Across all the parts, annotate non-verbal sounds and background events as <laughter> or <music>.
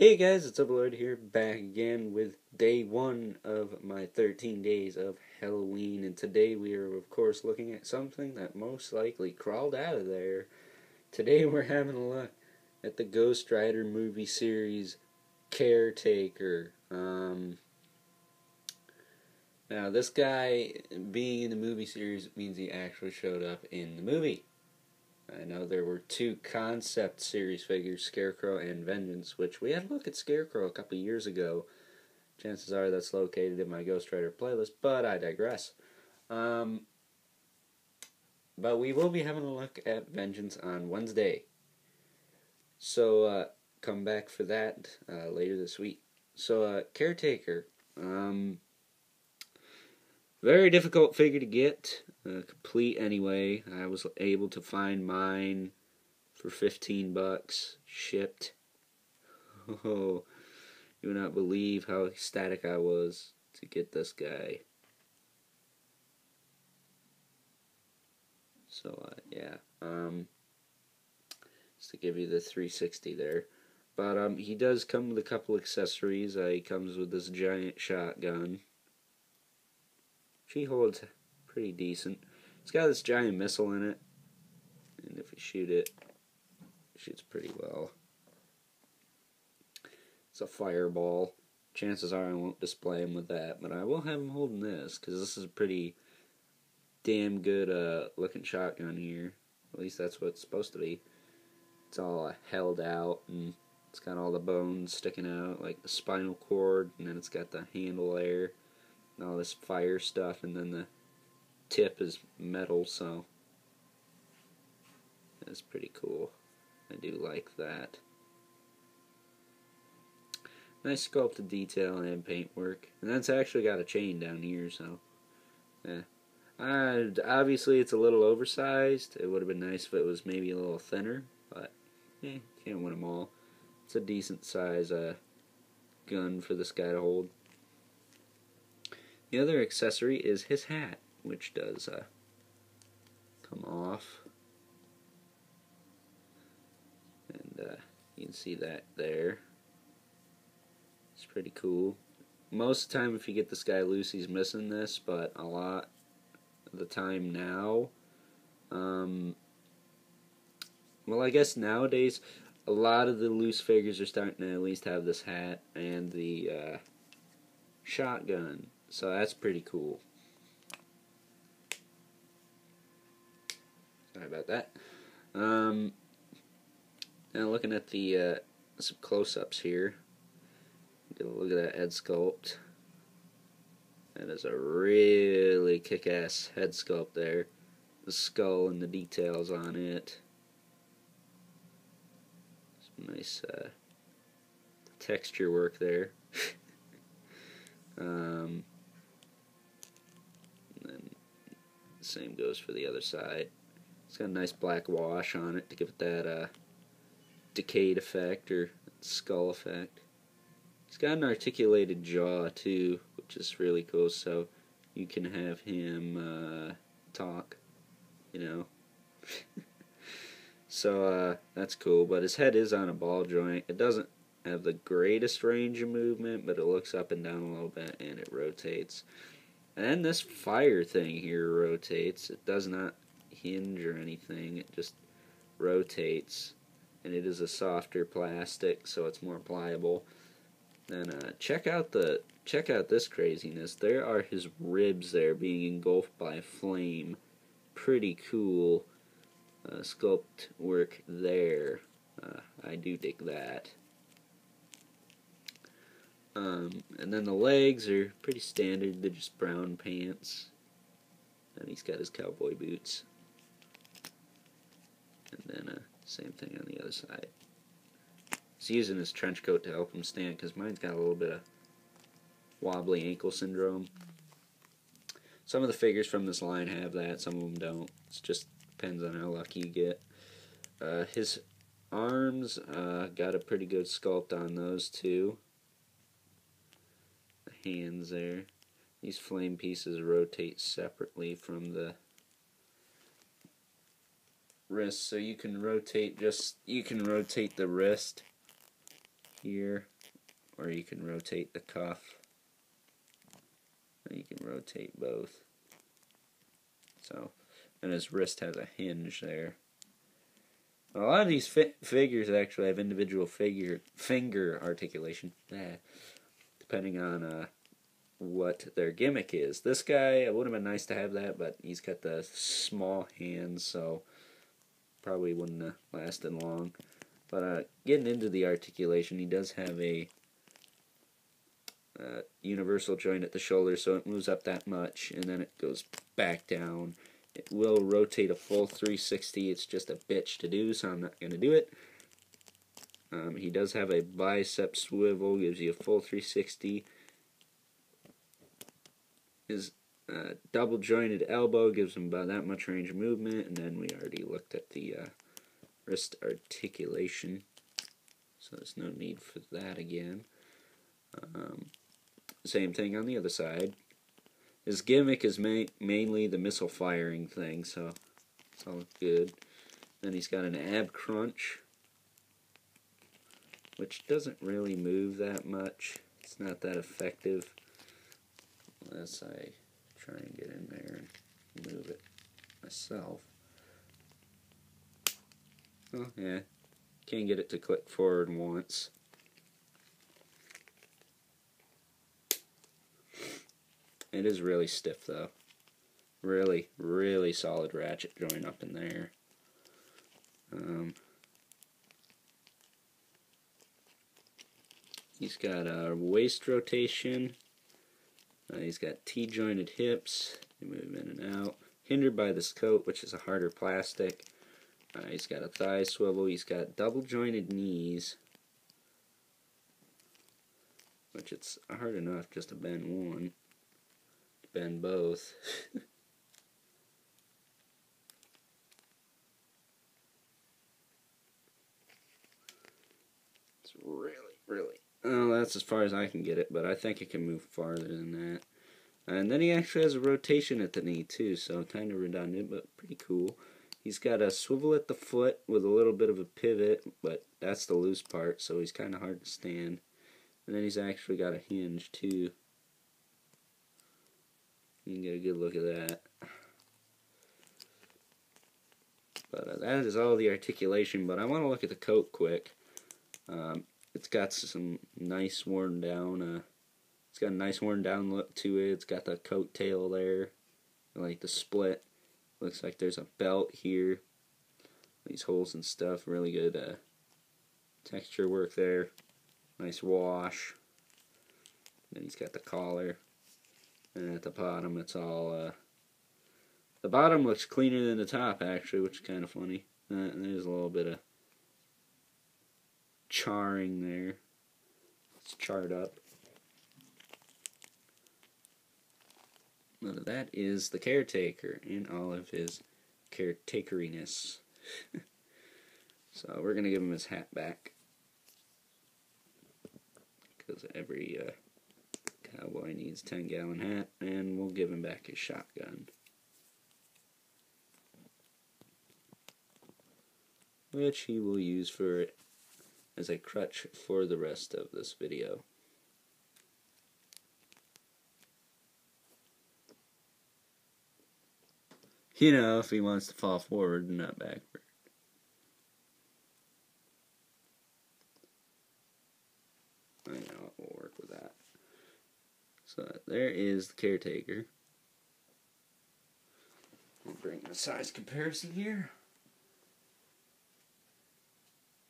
Hey guys, it's Overlord here, back again with day one of my 13 days of Halloween, and today we are, of course, looking at something that most likely crawled out of there. Today we're having a look at the Ghost Rider movie series Caretaker. Um, now, this guy being in the movie series means he actually showed up in the movie. I know there were two concept series figures, Scarecrow and Vengeance, which we had a look at Scarecrow a couple years ago. Chances are that's located in my Ghost Rider playlist, but I digress. Um, but we will be having a look at Vengeance on Wednesday. So uh, come back for that uh, later this week. So, uh, Caretaker. Um, very difficult figure to get, uh, complete anyway. I was able to find mine for 15 bucks, shipped. <laughs> Oh, you would not believe how ecstatic I was to get this guy. So, uh, yeah, um, just to give you the 360 there. But um, he does come with a couple accessories. Uh, he comes with this giant shotgun she holds pretty decent. It's got this giant missile in it, and if you shoot it, it shoots pretty well. It's a fireball. Chances are I won't display him with that, but I will have him holding this, because this is a pretty damn good uh, looking shotgun here. At least that's what it's supposed to be. It's all held out, and it's got all the bones sticking out, like the spinal cord, and then it's got the handle there and all this fire stuff, and then the tip is metal, so that's pretty cool. I do like that. Nice sculpted detail and paintwork. And that's actually got a chain down here, so yeah. Uh, obviously, it's a little oversized. It would have been nice if it was maybe a little thinner, but eh, can't win them all. It's a decent size uh, gun for this guy to hold. The other accessory is his hat, which does uh, come off. And uh, you can see that there. It's pretty cool. Most of the time, if you get this guy loose, he's missing this, but a lot of the time now, um, well, I guess nowadays, a lot of the loose figures are starting to at least have this hat and the uh, shotgun so that's pretty cool. Sorry about that. Um, now looking at the uh, some close-ups here. Get a look at that head sculpt. That is a really kick-ass head sculpt there. The skull and the details on it. Some nice uh, texture work there. <laughs> um, Same goes for the other side. It's got a nice black wash on it to give it that uh, decayed effect or skull effect. He's got an articulated jaw too, which is really cool. So you can have him uh, talk, you know. <laughs> so uh, that's cool. But his head is on a ball joint. It doesn't have the greatest range of movement, but it looks up and down a little bit and it rotates. And this fire thing here rotates. It does not hinge or anything. It just rotates. And it is a softer plastic, so it's more pliable. And uh, check out the check out this craziness. There are his ribs there being engulfed by flame. Pretty cool uh, sculpt work there. Uh, I do dig that. Um, and then the legs are pretty standard. They're just brown pants. And he's got his cowboy boots. And then uh, same thing on the other side. He's using his trench coat to help him stand because mine's got a little bit of wobbly ankle syndrome. Some of the figures from this line have that, some of them don't. It just depends on how lucky you get. Uh, his arms uh, got a pretty good sculpt on those too hands there. These flame pieces rotate separately from the wrist, so you can rotate just you can rotate the wrist here, or you can rotate the cuff. And you can rotate both. So, and his wrist has a hinge there. A lot of these fi figures actually have individual figure finger articulation, eh, depending on uh, what their gimmick is. This guy, it would have been nice to have that, but he's got the small hands, so probably wouldn't have lasted long. But uh, getting into the articulation, he does have a uh, universal joint at the shoulder, so it moves up that much, and then it goes back down. It will rotate a full 360. It's just a bitch to do, so I'm not going to do it. Um, he does have a bicep swivel, gives you a full 360. His uh, double jointed elbow gives him about that much range of movement, and then we already looked at the uh, wrist articulation, so there's no need for that again. Um, same thing on the other side. His gimmick is ma mainly the missile firing thing, so it's all good. Then he's got an ab crunch, which doesn't really move that much. It's not that effective unless I try and get in there and move it myself. Oh, yeah. Can't get it to click forward once. It is really stiff though. Really, really solid ratchet joint up in there. Um, he's got a waist rotation. Uh, he's got T-jointed hips. They move in and out. Hindered by this coat, which is a harder plastic. Uh, he's got a thigh swivel. He's got double jointed knees. Which it's hard enough just to bend one bend both. <laughs> it's really, really. Oh, that's as far as I can get it, but I think it can move farther than that. And then he actually has a rotation at the knee too, so kind of redundant, but pretty cool. He's got a swivel at the foot with a little bit of a pivot, but that's the loose part, so he's kind of hard to stand. And then he's actually got a hinge too. You can get a good look at that. But uh, that is all the articulation, but I want to look at the coat quick. Um, it's got some nice worn down, uh, it's got a nice worn down look to it. It's got the coat tail there, like the split. Looks like there's a belt here. These holes and stuff, really good uh, texture work there. Nice wash. Then he's got the collar. And at the bottom, it's all, uh, the bottom looks cleaner than the top, actually, which is kind of funny. Uh, there's a little bit of charring there. It's charred up. But that is the caretaker in all of his caretakeriness. <laughs> so we're going to give him his hat back. Because every uh, Cowboy needs 10 gallon hat, and we'll give him back his shotgun. Which he will use for as a crutch for the rest of this video. You know, if he wants to fall forward and not backward. I know, we'll work with that. So there is the caretaker. We'll bring the size comparison here.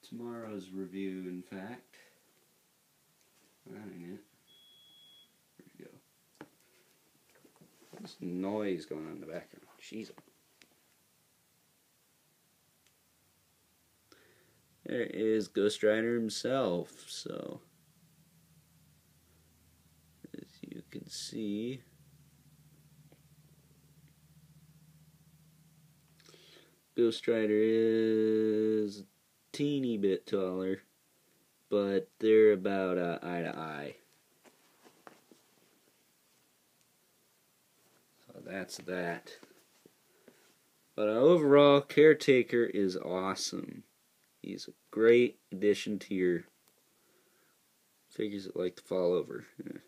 Tomorrow's review, in fact. Running it. You go? There's noise going on in the background. Jeez. There is Ghost Rider himself, so As you can see Ghost Rider is teeny bit taller, but they're about uh, eye to eye. So that's that. But uh, overall, Caretaker is awesome. He's a great addition to your figures that like to fall over. Yeah.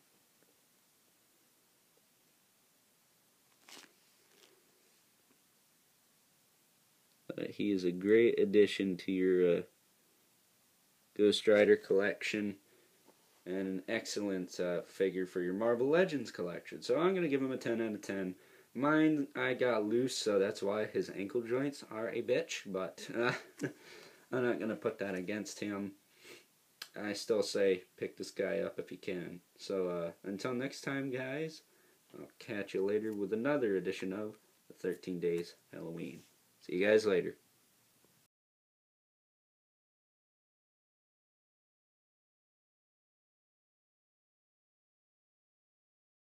Uh, he is a great addition to your uh, Ghost Rider collection and an excellent uh, figure for your Marvel Legends collection. So I'm going to give him a 10 out of 10. Mine, I got loose, so that's why his ankle joints are a bitch, but uh, <laughs> I'm not going to put that against him. I still say pick this guy up if you can. So uh, until next time, guys, I'll catch you later with another edition of the 13 Days Halloween. See you guys later.